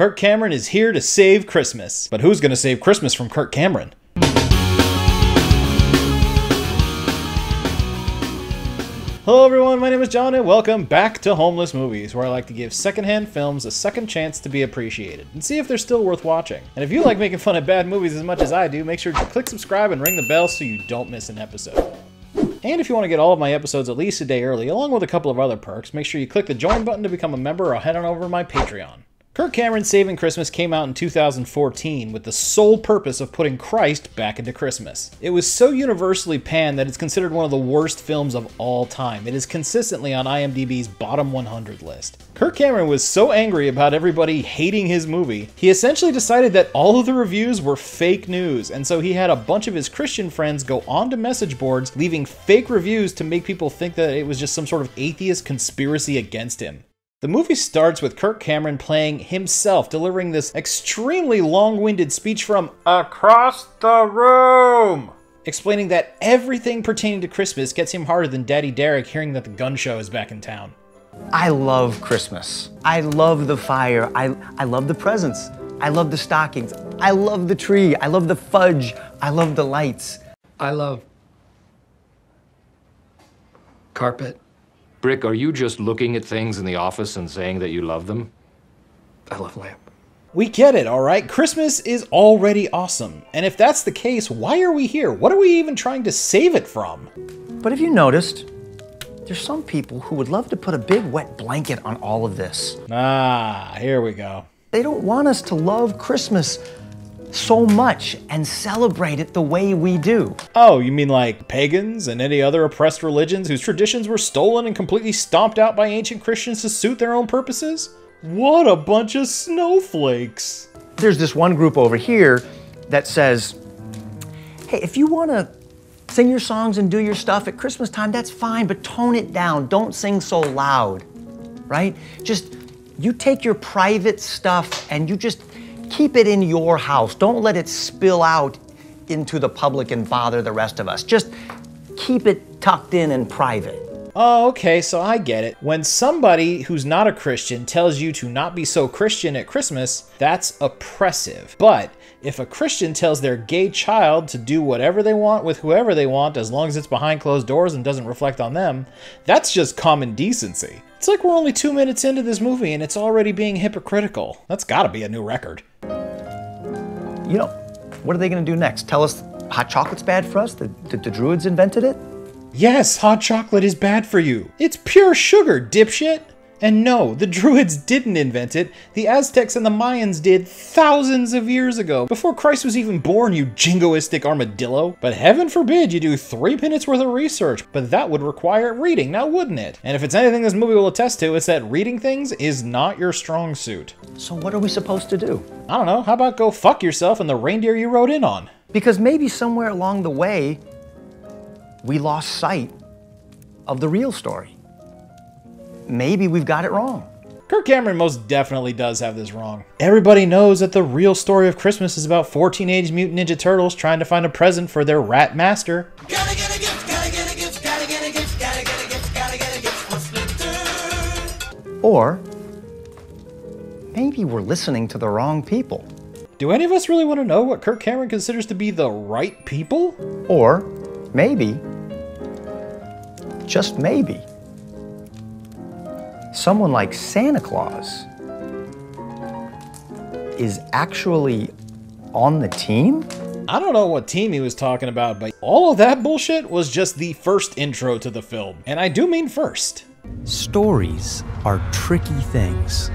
Kirk Cameron is here to save Christmas. But who's gonna save Christmas from Kirk Cameron? Hello everyone, my name is John and welcome back to Homeless Movies, where I like to give secondhand films a second chance to be appreciated and see if they're still worth watching. And if you like making fun of bad movies as much as I do, make sure to click subscribe and ring the bell so you don't miss an episode. And if you want to get all of my episodes at least a day early, along with a couple of other perks, make sure you click the join button to become a member or head on over to my Patreon. Kirk Cameron's Saving Christmas came out in 2014 with the sole purpose of putting Christ back into Christmas. It was so universally panned that it's considered one of the worst films of all time. It is consistently on IMDb's bottom 100 list. Kirk Cameron was so angry about everybody hating his movie, he essentially decided that all of the reviews were fake news, and so he had a bunch of his Christian friends go onto message boards leaving fake reviews to make people think that it was just some sort of atheist conspiracy against him. The movie starts with Kirk Cameron playing himself, delivering this extremely long winded speech from across the room, explaining that everything pertaining to Christmas gets him harder than Daddy Derek hearing that the gun show is back in town. I love Christmas. I love the fire. I, I love the presents. I love the stockings. I love the tree. I love the fudge. I love the lights. I love carpet. Brick, are you just looking at things in the office and saying that you love them? I love lamp. We get it, alright? Christmas is already awesome. And if that's the case, why are we here? What are we even trying to save it from? But have you noticed? There's some people who would love to put a big wet blanket on all of this. Ah, here we go. They don't want us to love Christmas so much and celebrate it the way we do. Oh, you mean like pagans and any other oppressed religions whose traditions were stolen and completely stomped out by ancient Christians to suit their own purposes? What a bunch of snowflakes! There's this one group over here that says, hey, if you want to sing your songs and do your stuff at Christmas time, that's fine, but tone it down. Don't sing so loud, right? Just you take your private stuff and you just keep it in your house. Don't let it spill out into the public and bother the rest of us. Just keep it tucked in and private. Oh, okay, so I get it. When somebody who's not a Christian tells you to not be so Christian at Christmas, that's oppressive. But if a Christian tells their gay child to do whatever they want with whoever they want as long as it's behind closed doors and doesn't reflect on them, that's just common decency. It's like we're only two minutes into this movie and it's already being hypocritical. That's gotta be a new record. You know, what are they going to do next? Tell us hot chocolate's bad for us? That the, the Druids invented it? Yes, hot chocolate is bad for you. It's pure sugar, dipshit. And no, the Druids didn't invent it. The Aztecs and the Mayans did thousands of years ago, before Christ was even born, you jingoistic armadillo. But heaven forbid you do three minutes worth of research, but that would require reading, now wouldn't it? And if it's anything this movie will attest to, it's that reading things is not your strong suit. So what are we supposed to do? I don't know, how about go fuck yourself and the reindeer you rode in on? Because maybe somewhere along the way, we lost sight of the real story. Maybe we've got it wrong. Kirk Cameron most definitely does have this wrong. Everybody knows that the real story of Christmas is about four teenage mutant ninja turtles trying to find a present for their rat master. Gotta get a gift, gotta get a gift, gotta get a gift, gotta get a gift, gotta get a gift for Splinter. Or maybe we're listening to the wrong people. Do any of us really want to know what Kirk Cameron considers to be the right people? Or maybe, just maybe, someone like Santa Claus is actually on the team? I don't know what team he was talking about, but all of that bullshit was just the first intro to the film. And I do mean first. Stories are tricky things.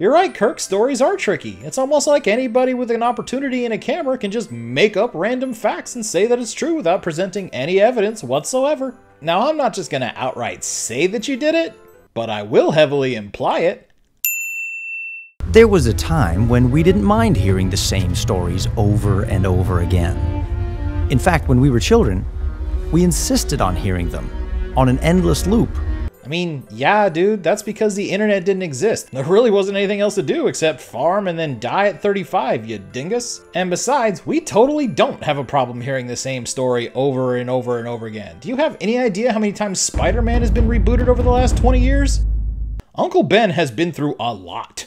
You're right, Kirk, stories are tricky. It's almost like anybody with an opportunity and a camera can just make up random facts and say that it's true without presenting any evidence whatsoever. Now, I'm not just gonna outright say that you did it, but I will heavily imply it. There was a time when we didn't mind hearing the same stories over and over again. In fact, when we were children, we insisted on hearing them on an endless loop. I mean, yeah, dude, that's because the internet didn't exist. There really wasn't anything else to do except farm and then die at 35, you dingus. And besides, we totally don't have a problem hearing the same story over and over and over again. Do you have any idea how many times Spider-Man has been rebooted over the last 20 years? Uncle Ben has been through a lot.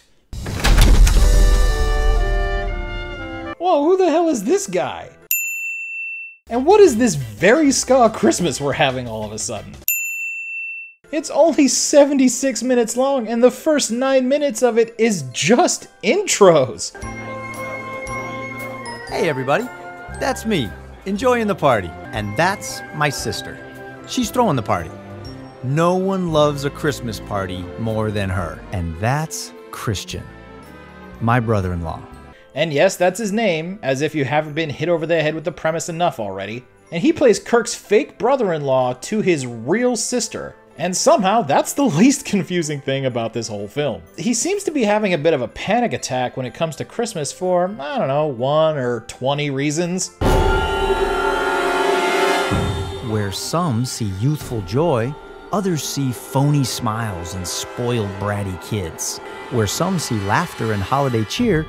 Whoa, who the hell is this guy? And what is this very ska Christmas we're having all of a sudden? It's only 76 minutes long, and the first 9 minutes of it is just intros. Hey, everybody. That's me, enjoying the party. And that's my sister. She's throwing the party. No one loves a Christmas party more than her. And that's Christian, my brother in law. And yes, that's his name, as if you haven't been hit over the head with the premise enough already. And he plays Kirk's fake brother in law to his real sister. And somehow, that's the least confusing thing about this whole film. He seems to be having a bit of a panic attack when it comes to Christmas for, I don't know, one or 20 reasons. Where some see youthful joy, others see phony smiles and spoiled bratty kids. Where some see laughter and holiday cheer,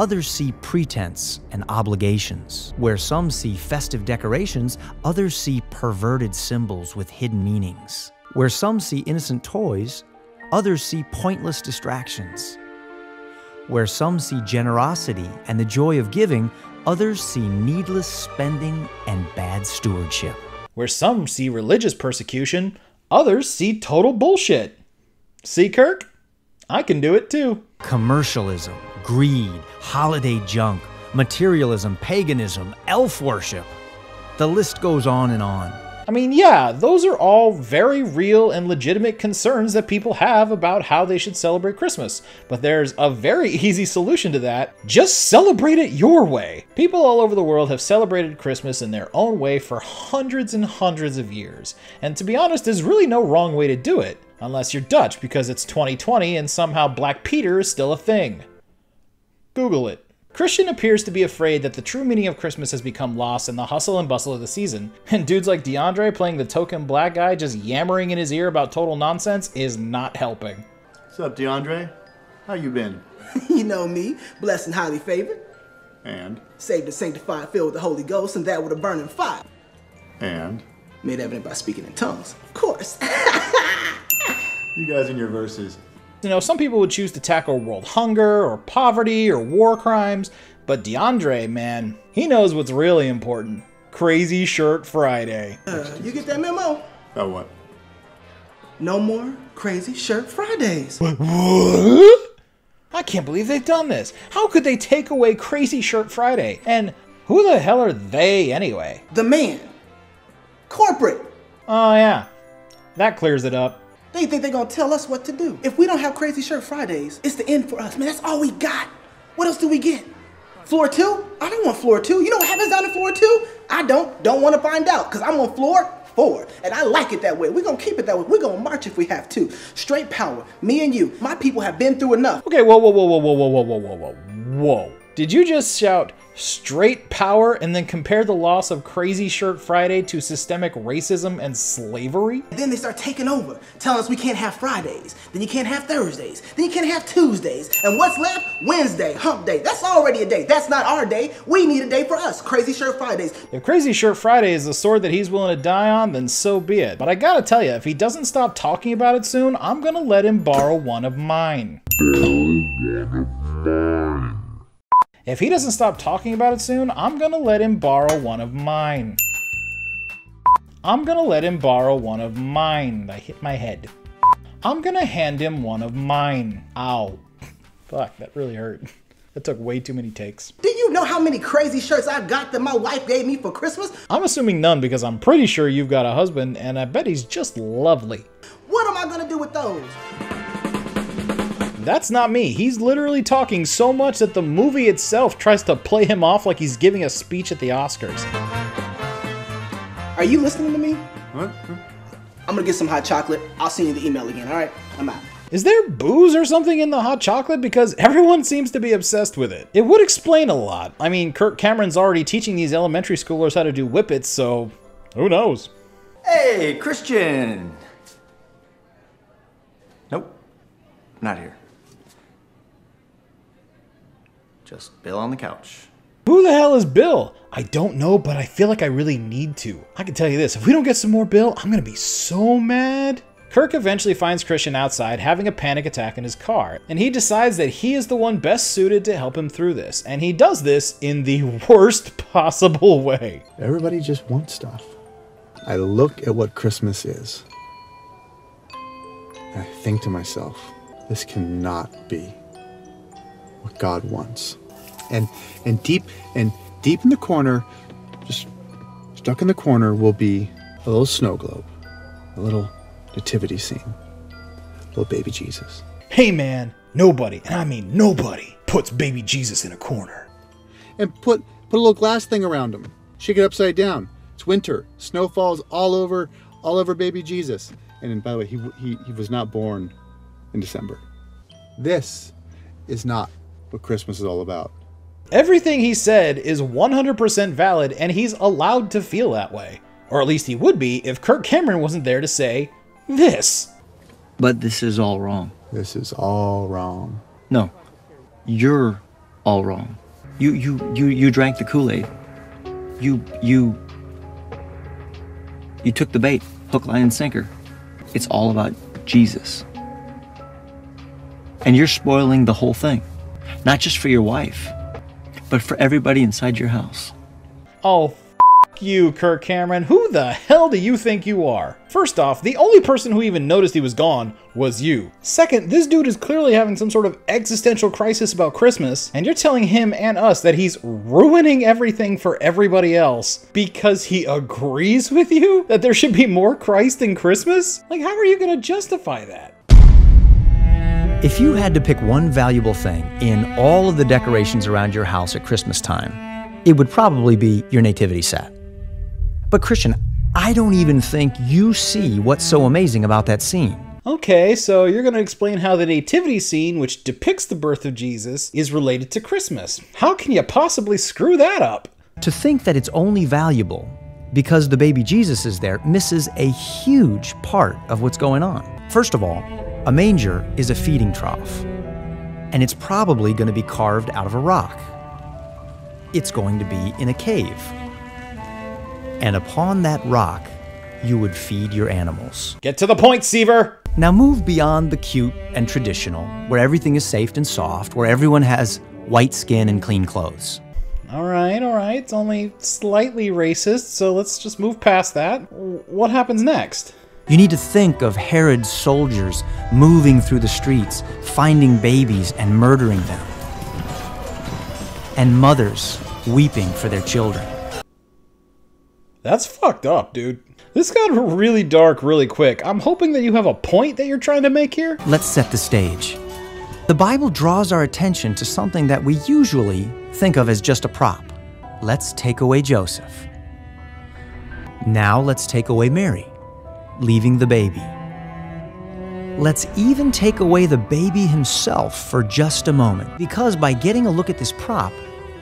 others see pretense and obligations. Where some see festive decorations, others see perverted symbols with hidden meanings. Where some see innocent toys, others see pointless distractions. Where some see generosity and the joy of giving, others see needless spending and bad stewardship. Where some see religious persecution, others see total bullshit. See, Kirk? I can do it too. Commercialism, greed, holiday junk, materialism, paganism, elf worship. The list goes on and on. I mean, yeah, those are all very real and legitimate concerns that people have about how they should celebrate Christmas. But there's a very easy solution to that. Just celebrate it your way. People all over the world have celebrated Christmas in their own way for hundreds and hundreds of years. And to be honest, there's really no wrong way to do it. Unless you're Dutch because it's 2020 and somehow Black Peter is still a thing. Google it. Christian appears to be afraid that the true meaning of Christmas has become lost in the hustle and bustle of the season, and dudes like DeAndre playing the token black guy just yammering in his ear about total nonsense is not helping. What's up, DeAndre? How you been? you know me, blessed and highly favored, And? saved and sanctified, filled with the Holy Ghost, and that with a burning fire. And? Made evident by speaking in tongues, of course. You guys in your verses. You know, some people would choose to tackle world hunger or poverty or war crimes, but DeAndre, man, he knows what's really important. Crazy Shirt Friday. Uh, you get that memo? About what? No more crazy shirt Fridays. What? I can't believe they've done this. How could they take away Crazy Shirt Friday? And who the hell are they anyway? The man. Corporate. Oh, yeah. That clears it up. They think they're gonna tell us what to do. If we don't have crazy shirt Fridays, it's the end for us. Man, that's all we got. What else do we get? Floor two? I don't want floor two. You know what happens down in floor two? I don't. Don't want to find out because I'm on floor four. And I like it that way. We're gonna keep it that way. We're gonna march if we have to. Straight power. Me and you. My people have been through enough. Okay, whoa, whoa, whoa, whoa, whoa, whoa, whoa, whoa, whoa, whoa. Whoa. Did you just shout straight power and then compare the loss of Crazy Shirt Friday to systemic racism and slavery? Then they start taking over, telling us we can't have Fridays, then you can't have Thursdays, then you can't have Tuesdays, and what's left? Wednesday, hump day. That's already a day. That's not our day. We need a day for us. Crazy Shirt Fridays. If Crazy Shirt Friday is the sword that he's willing to die on, then so be it. But I gotta tell you, if he doesn't stop talking about it soon, I'm gonna let him borrow one of mine. If he doesn't stop talking about it soon, I'm gonna let him borrow one of mine. I'm gonna let him borrow one of mine. I hit my head. I'm gonna hand him one of mine. Ow. Fuck, that really hurt. That took way too many takes. Do you know how many crazy shirts I got that my wife gave me for Christmas? I'm assuming none because I'm pretty sure you've got a husband and I bet he's just lovely. What am I gonna do with those? That's not me. He's literally talking so much that the movie itself tries to play him off like he's giving a speech at the Oscars. Are you listening to me? What? I'm gonna get some hot chocolate. I'll send you the email again, alright? I'm out. Is there booze or something in the hot chocolate? Because everyone seems to be obsessed with it. It would explain a lot. I mean, Kirk Cameron's already teaching these elementary schoolers how to do whippets, so who knows? Hey, Christian! Nope, not here. Just Bill on the couch. Who the hell is Bill? I don't know, but I feel like I really need to. I can tell you this if we don't get some more Bill, I'm gonna be so mad. Kirk eventually finds Christian outside having a panic attack in his car, and he decides that he is the one best suited to help him through this, and he does this in the worst possible way. Everybody just wants stuff. I look at what Christmas is. And I think to myself, this cannot be what God wants. And and deep and deep in the corner, just stuck in the corner will be a little snow globe, a little nativity scene, little baby Jesus. Hey man, nobody, and I mean nobody, puts baby Jesus in a corner. And put put a little glass thing around him. Shake it upside down. It's winter. Snow falls all over all over baby Jesus. And by the way, he he, he was not born in December. This is not what Christmas is all about. Everything he said is 100% valid, and he's allowed to feel that way. Or at least he would be if Kirk Cameron wasn't there to say this. But this is all wrong. This is all wrong. No, you're all wrong. You you you you drank the Kool-Aid. You you you took the bait, hook, line, and sinker. It's all about Jesus. And you're spoiling the whole thing. Not just for your wife, but for everybody inside your house. Oh, you, Kirk Cameron. Who the hell do you think you are? First off, the only person who even noticed he was gone was you. Second, this dude is clearly having some sort of existential crisis about Christmas, and you're telling him and us that he's ruining everything for everybody else because he agrees with you that there should be more Christ in Christmas? Like, how are you gonna justify that? If you had to pick one valuable thing in all of the decorations around your house at Christmas time, it would probably be your nativity set. But Christian, I don't even think you see what's so amazing about that scene. Okay, so you're going to explain how the nativity scene, which depicts the birth of Jesus, is related to Christmas. How can you possibly screw that up? To think that it's only valuable because the baby Jesus is there misses a huge part of what's going on. First of all, a manger is a feeding trough, and it's probably going to be carved out of a rock. It's going to be in a cave. And upon that rock, you would feed your animals. Get to the point, Seaver! Now move beyond the cute and traditional, where everything is safe and soft, where everyone has white skin and clean clothes. Alright, alright, it's only slightly racist, so let's just move past that. What happens next? You need to think of Herod's soldiers moving through the streets, finding babies and murdering them, and mothers weeping for their children. That's fucked up, dude. This got really dark really quick. I'm hoping that you have a point that you're trying to make here. Let's set the stage. The Bible draws our attention to something that we usually think of as just a prop. Let's take away Joseph. Now let's take away Mary, leaving the baby. Let's even take away the baby himself for just a moment, because by getting a look at this prop,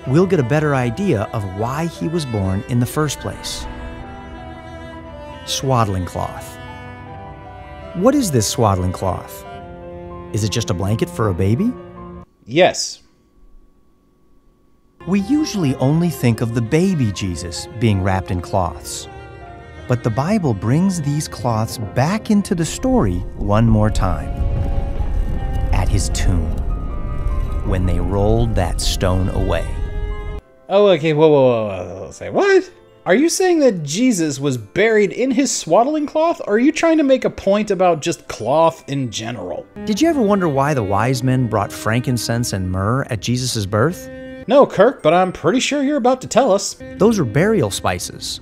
we'll get a better idea of why he was born in the first place. Swaddling cloth. What is this swaddling cloth? Is it just a blanket for a baby? Yes. We usually only think of the baby Jesus being wrapped in cloths. But the Bible brings these cloths back into the story one more time. At his tomb, when they rolled that stone away. Oh, okay, whoa, whoa, whoa, whoa. Say, what? Are you saying that Jesus was buried in his swaddling cloth? Or are you trying to make a point about just cloth in general? Did you ever wonder why the wise men brought frankincense and myrrh at Jesus' birth? No, Kirk, but I'm pretty sure you're about to tell us. Those are burial spices.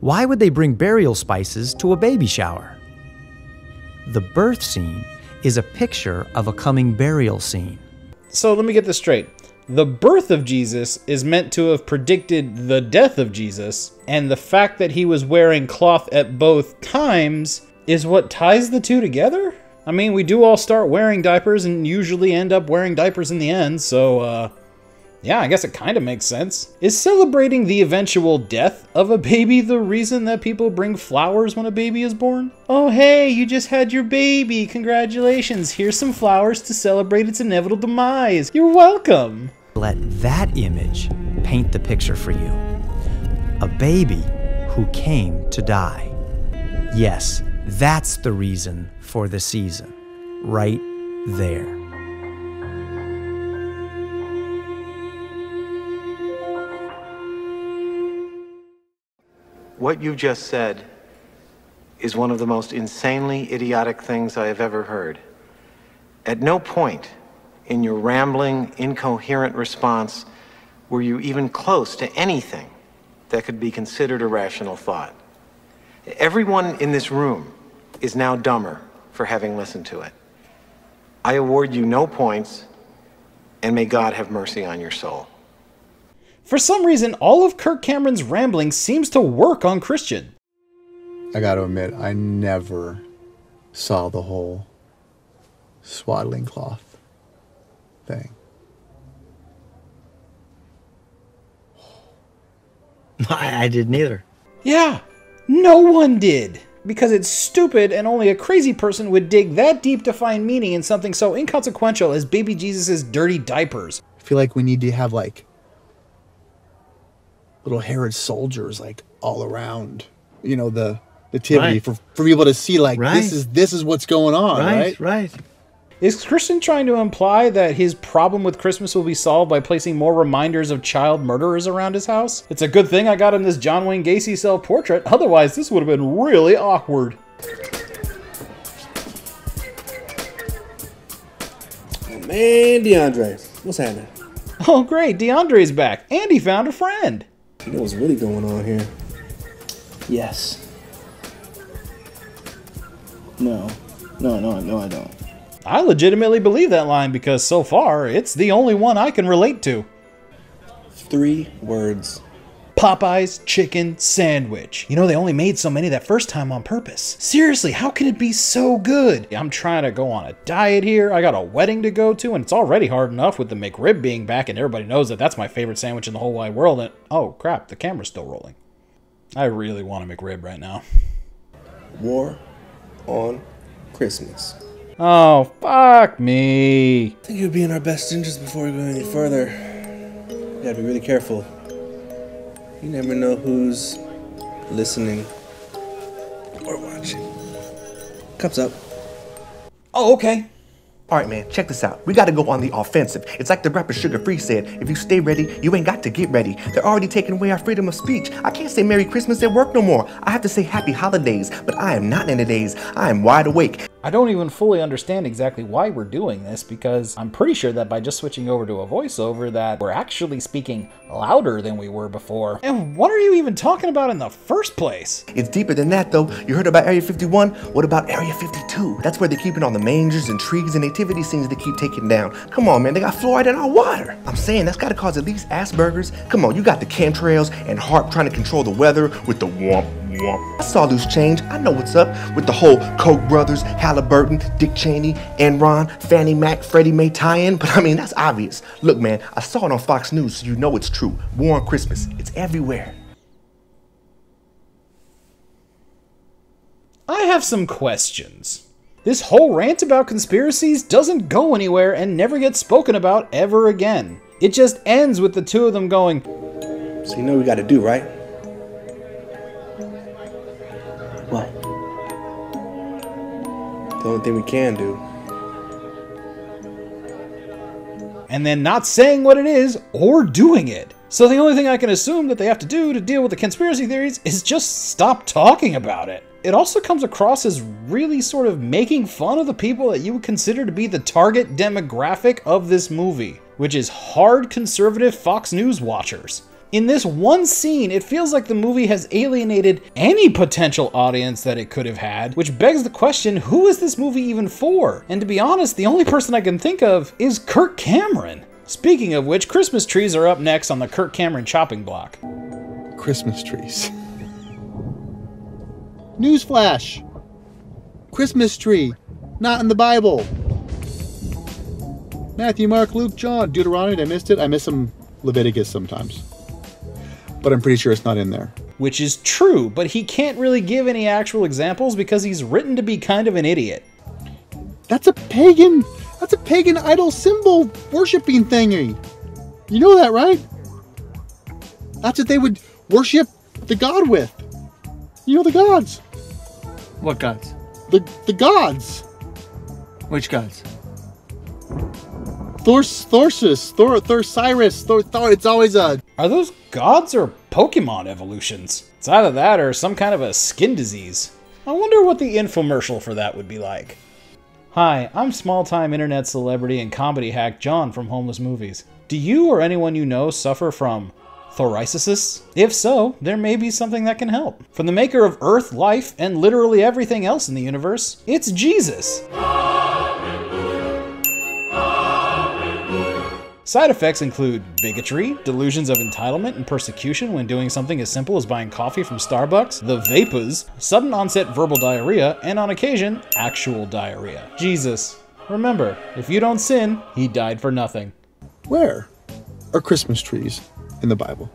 Why would they bring burial spices to a baby shower? The birth scene is a picture of a coming burial scene. So let me get this straight. The birth of Jesus is meant to have predicted the death of Jesus, and the fact that he was wearing cloth at both times is what ties the two together? I mean, we do all start wearing diapers and usually end up wearing diapers in the end, so, uh, yeah, I guess it kind of makes sense. Is celebrating the eventual death of a baby the reason that people bring flowers when a baby is born? Oh, hey, you just had your baby. Congratulations. Here's some flowers to celebrate its inevitable demise. You're welcome. Let that image paint the picture for you. A baby who came to die. Yes, That's the reason for the season. Right there. What you just said is one of the most insanely idiotic things I have ever heard. At no point in your rambling, incoherent response were you even close to anything that could be considered a rational thought. Everyone in this room is now dumber for having listened to it. I award you no points, and may God have mercy on your soul. For some reason, all of Kirk Cameron's rambling seems to work on Christian. I gotta admit, I never saw the whole swaddling cloth thing. I, I didn't either. Yeah, no one did. Because it's stupid and only a crazy person would dig that deep to find meaning in something so inconsequential as baby Jesus' dirty diapers. I feel like we need to have like little Herod soldiers like all around, you know, the nativity Right. for, for people to see like Right. this is this is what's going on, right? Right, right. Is Christian trying to imply that his problem with Christmas will be solved by placing more reminders of child murderers around his house? It's a good thing I got him this John Wayne Gacy self portrait, otherwise, this would have been really awkward. Oh, man, DeAndre, what's happening? Oh, great, DeAndre's back, and he found a friend. You know what's really going on here? Yes. No. No, no, no, I don't. I legitimately believe that line because so far, it's the only one I can relate to. Three words. Popeye's chicken sandwich. You know, they only made so many that first time on purpose. Seriously, how can it be so good? I'm trying to go on a diet here. I got a wedding to go to, and it's already hard enough with the McRib being back, and everybody knows that that's my favorite sandwich in the whole wide world. And oh crap, the camera's still rolling. I really want a McRib right now. War on Christmas. Oh, fuck me. I think it would be in our best interest before we go any further. We gotta be really careful. You never know who's listening or watching. Cups up. Oh, okay. All right, man, check this out. We gotta go on the offensive. It's like the rapper Sugar Free said if you stay ready, you ain't got to get ready. They're already taking away our freedom of speech. I can't say Merry Christmas at work no more. I have to say Happy Holidays, but I am not in the days. I am wide awake. I don't even fully understand exactly why we're doing this because I'm pretty sure that by just switching over to a voiceover that we're actually speaking louder than we were before. And what are you even talking about in the first place? It's deeper than that, though. You heard about Area 51? What about Area 52? That's where they're keeping all the mangers trees and nativity scenes they keep taking down. Come on, man, they got fluoride in our water. I'm saying that's gotta cause at least Asperger's. Come on, you got the chemtrails and HAARP trying to control the weather with the womp. I saw loose change. I know what's up with the whole Koch brothers, Halliburton, Dick Cheney, Enron, Fannie Mac, Freddie Mae tie-in. But I mean, that's obvious. Look, man, I saw it on Fox News, so you know it's true. War on Christmas. It's everywhere. I have some questions. This whole rant about conspiracies doesn't go anywhere and never gets spoken about ever again. It just ends with the two of them going, So you know what we gotta do, right? What? The only thing we can do. and then not saying what it is or doing it. So the only thing I can assume that they have to do to deal with the conspiracy theories is just stop talking about it. It also comes across as really sort of making fun of the people that you would consider to be the target demographic of this movie, which is hard conservative Fox News watchers. In this one scene, it feels like the movie has alienated any potential audience that it could have had, which begs the question who is this movie even for? And to be honest, the only person I can think of is Kirk Cameron. Speaking of which, Christmas trees are up next on the Kirk Cameron chopping block. Christmas trees. Newsflash! Christmas tree, not in the Bible. Matthew, Mark, Luke, John, Deuteronomy. I missed it. I miss some Leviticus sometimes, but I'm pretty sure it's not in there. Which is true, but he can't really give any actual examples because he's written to be kind of an idiot. That's a pagan. That's a pagan idol symbol worshiping thingy. You know that, right? That's what they would worship the god with. You know the gods. What gods? the the gods. Which gods? Thor, Thorsus, Thor, Thor, Cyrus, Thor, Thor. It's always a. Are those gods or Pokemon evolutions? It's either that or some kind of a skin disease. I wonder what the infomercial for that would be like. Hi, I'm small time internet celebrity and comedy hack John from Homeless Movies. Do you or anyone you know suffer from thoracisis? If so, there may be something that can help. From the maker of Earth, life, and literally everything else in the universe, it's Jesus. Side effects include bigotry, delusions of entitlement and persecution when doing something as simple as buying coffee from Starbucks, the vapors, sudden onset verbal diarrhea, and on occasion, actual diarrhea. Jesus. Remember, if you don't sin, he died for nothing. Where are Christmas trees in the Bible?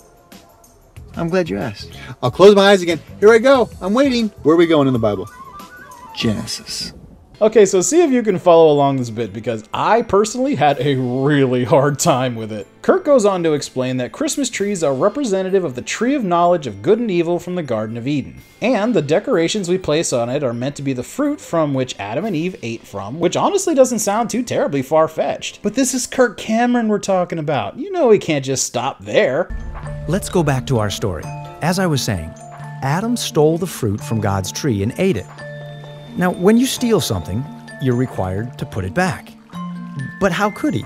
I'm glad you asked. I'll close my eyes again. Here I go. I'm waiting. Where are we going in the Bible? Genesis. Okay, so see if you can follow along this bit because I personally had a really hard time with it. Kirk goes on to explain that Christmas trees are representative of the tree of knowledge of good and evil from the Garden of Eden. And the decorations we place on it are meant to be the fruit from which Adam and Eve ate from, which honestly doesn't sound too terribly far fetched. But this is Kirk Cameron we're talking about. You know he can't just stop there. Let's go back to our story. As I was saying, Adam stole the fruit from God's tree and ate it. Now, when you steal something, you're required to put it back. But how could he?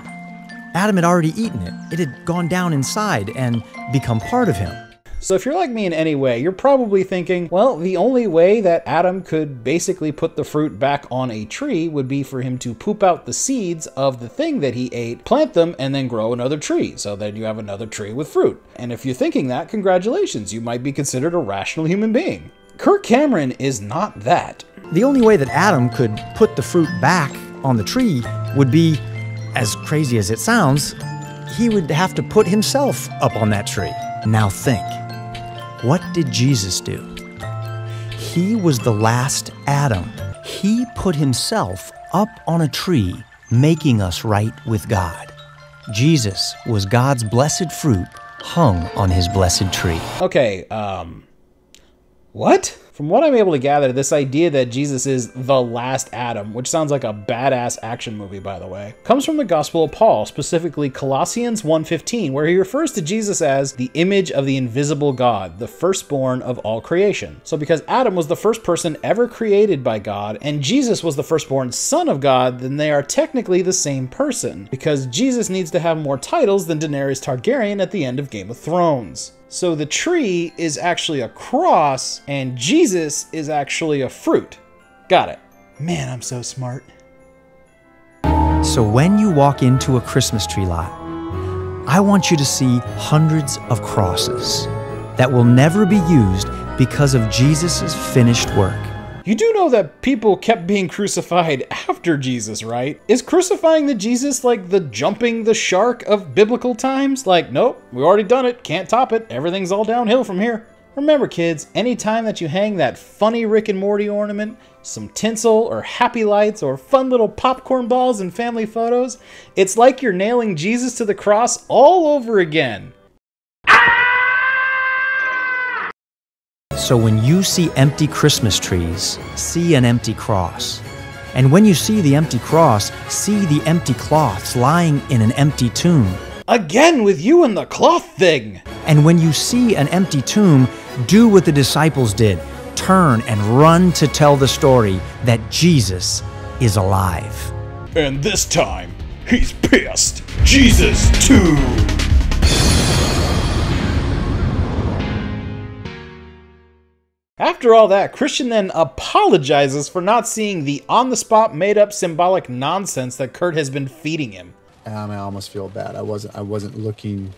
Adam had already eaten it. It had gone down inside and become part of him. So if you're like me in any way, you're probably thinking, well, the only way that Adam could basically put the fruit back on a tree would be for him to poop out the seeds of the thing that he ate, plant them, and then grow another tree. So then you have another tree with fruit. And if you're thinking that, congratulations, you might be considered a rational human being. Kirk Cameron is not that. The only way that Adam could put the fruit back on the tree would be, as crazy as it sounds, he would have to put himself up on that tree. Now think what did Jesus do? He was the last Adam. He put himself up on a tree, making us right with God. Jesus was God's blessed fruit hung on his blessed tree. Okay, um. What? From what I'm able to gather, this idea that Jesus is the last Adam, which sounds like a badass action movie by the way, comes from the Gospel of Paul, specifically Colossians 1:15, where he refers to Jesus as the image of the invisible God, the firstborn of all creation. So because Adam was the first person ever created by God and Jesus was the firstborn son of God, then they are technically the same person because Jesus needs to have more titles than Daenerys Targaryen at the end of Game of Thrones. So the tree is actually a cross, and Jesus is actually a fruit. Got it. Man, I'm so smart. So when you walk into a Christmas tree lot, I want you to see hundreds of crosses that will never be used because of Jesus' finished work. You do know that people kept being crucified after Jesus, right? Is crucifying the Jesus like the jumping the shark of biblical times? Like, nope, we already done it, can't top it, everything's all downhill from here. Remember, kids, anytime that you hang that funny Rick and Morty ornament, some tinsel or happy lights or fun little popcorn balls and family photos, it's like you're nailing Jesus to the cross all over again. So when you see empty Christmas trees, see an empty cross. And when you see the empty cross, see the empty cloths lying in an empty tomb. Again with you and the cloth thing! And when you see an empty tomb, do what the disciples did turn and run to tell the story that Jesus is alive. And this time, he's pissed. Jesus too! After all that, Christian then apologizes for not seeing the on the spot made up symbolic nonsense that Kirk has been feeding him. Um, I almost feel bad. I wasn't. I wasn't looking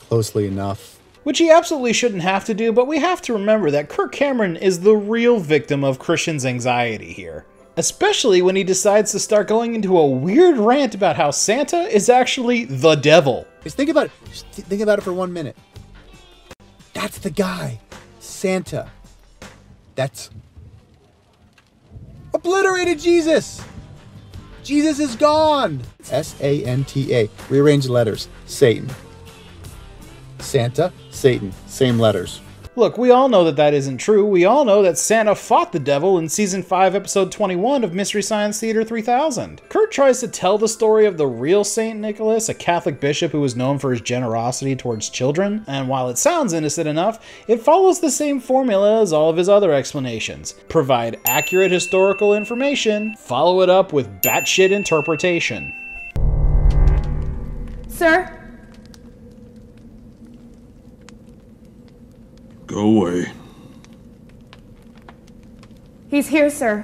closely enough. Which he absolutely shouldn't have to do, but we have to remember that Kirk Cameron is the real victim of Christian's anxiety here. Especially when he decides to start going into a weird rant about how Santa is actually the devil. Just think about it. Just th- think about it for one minute. That's the guy, Santa. That's obliterated Jesus. Jesus is gone. S A N T A. Rearrange letters. Satan. Santa, Satan. Same letters. Look, we all know that that isn't true. We all know that Santa fought the devil in season 5, episode 21 of Mystery Science Theater 3000. Kirk tries to tell the story of the real St. Nicholas, a Catholic bishop who was known for his generosity towards children, and while it sounds innocent enough, it follows the same formula as all of his other explanations. Provide accurate historical information, follow it up with batshit interpretation. Sir? Go away. He's here, sir.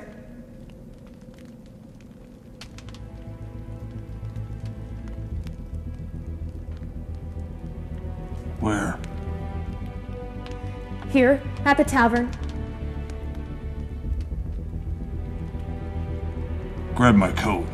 Where? Here, at the tavern. Grab my coat.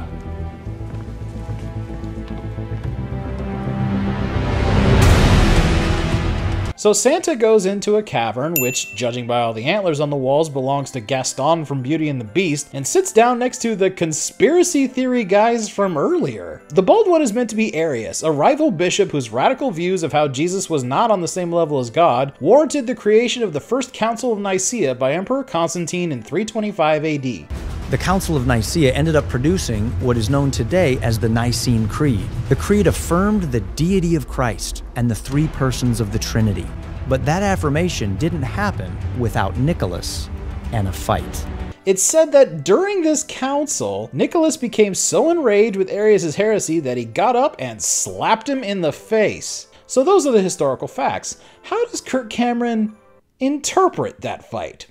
So Santa goes into a cavern, which, judging by all the antlers on the walls, belongs to Gaston from Beauty and the Beast, and sits down next to the conspiracy theory guys from earlier. The bald one is meant to be Arius, a rival bishop whose radical views of how Jesus was not on the same level as God warranted the creation of the First Council of Nicaea by Emperor Constantine in 325 AD. The Council of Nicaea ended up producing what is known today as the Nicene Creed. The creed affirmed the deity of Christ and the three persons of the Trinity. But that affirmation didn't happen without Nicholas and a fight. It's said that during this council, Nicholas became so enraged with Arius' heresy that he got up and slapped him in the face. So those are the historical facts. How does Kirk Cameron interpret that fight?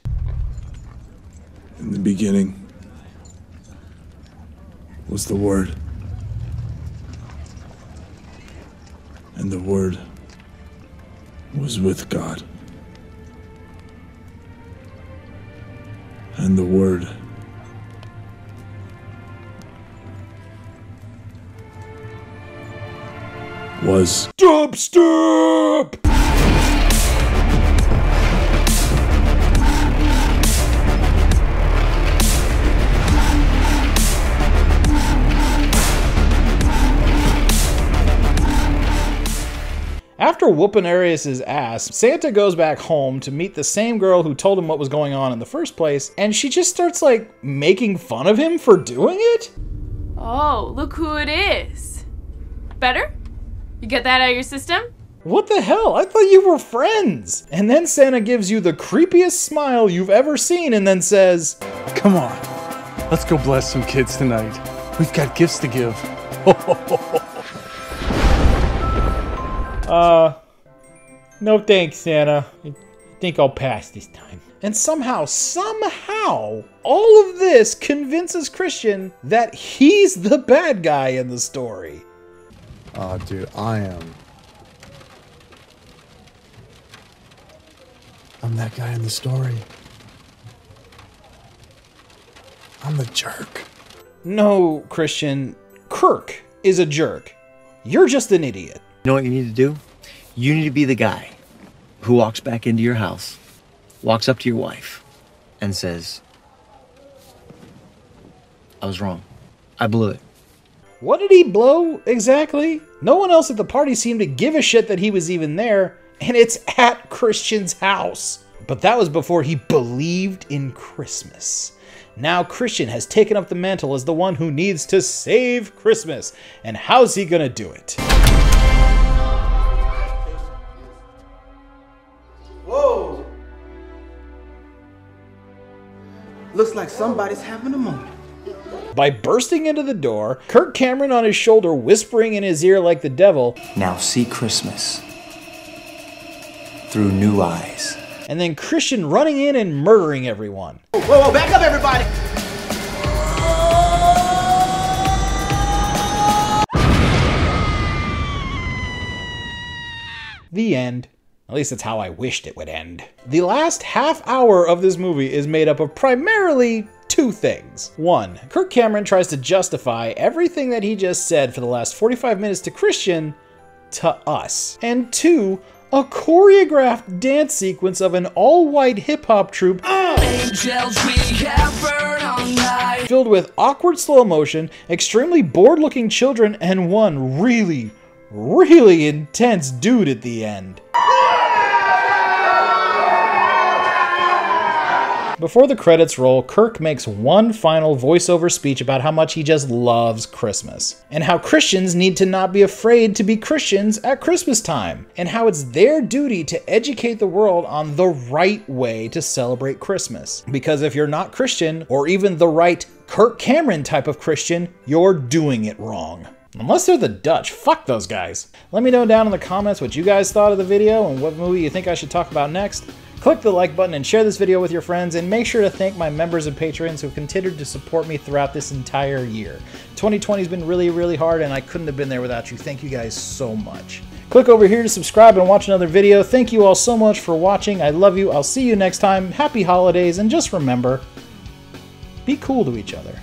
In the beginning was the Word. And the Word was with God. And the Word was Dubstep! After whooping Arius' ass, Santa goes back home to meet the same girl who told him what was going on in the first place, and she just starts like making fun of him for doing it? Oh, look who it is. Better? You get that out of your system? What the hell? I thought you were friends. And then Santa gives you the creepiest smile you've ever seen and then says, Come on, let's go bless some kids tonight. We've got gifts to give. Uh, no thanks, Santa. I think I'll pass this time. And somehow, somehow, all of this convinces Christian that he's the bad guy in the story. Oh, dude, I am. I'm that guy in the story. I'm the jerk. No, Christian, Kirk is a jerk. You're just an idiot. You know what you need to do? You need to be the guy who walks back into your house, walks up to your wife, and says, I was wrong. I blew it. What did he blow exactly? No one else at the party seemed to give a shit that he was even there, and it's at Christian's house. But that was before he believed in Christmas. Now Christian has taken up the mantle as the one who needs to save Christmas. And how's he gonna do it? Looks like somebody's having a moment. By bursting into the door, Kirk Cameron on his shoulder whispering in his ear like the devil, Now see Christmas through new eyes. and then Christian running in and murdering everyone. Whoa, whoa, back up, everybody! The end. At least that's how I wished it would end. The last half hour of this movie is made up of primarily two things. One, Kirk Cameron tries to justify everything that he just said for the last 45 minutes to Christian to us. And two, a choreographed dance sequence of an all-white hip-hop troupe filled with awkward slow motion, extremely bored-looking children, and one really, really intense dude at the end. Before the credits roll, Kirk makes one final voiceover speech about how much he just loves Christmas, and how Christians need to not be afraid to be Christians at Christmas time, and how it's their duty to educate the world on the right way to celebrate Christmas. Because if you're not Christian, or even the right Kirk Cameron type of Christian, you're doing it wrong. Unless they're the Dutch, fuck those guys. Let me know down in the comments what you guys thought of the video and what movie you think I should talk about next. Click the like button and share this video with your friends, and make sure to thank my members and patrons who have continued to support me throughout this entire year. 2020 has been really, really hard, and I couldn't have been there without you. Thank you guys so much. Click over here to subscribe and watch another video. Thank you all so much for watching. I love you. I'll see you next time. Happy holidays, and just remember, be cool to each other.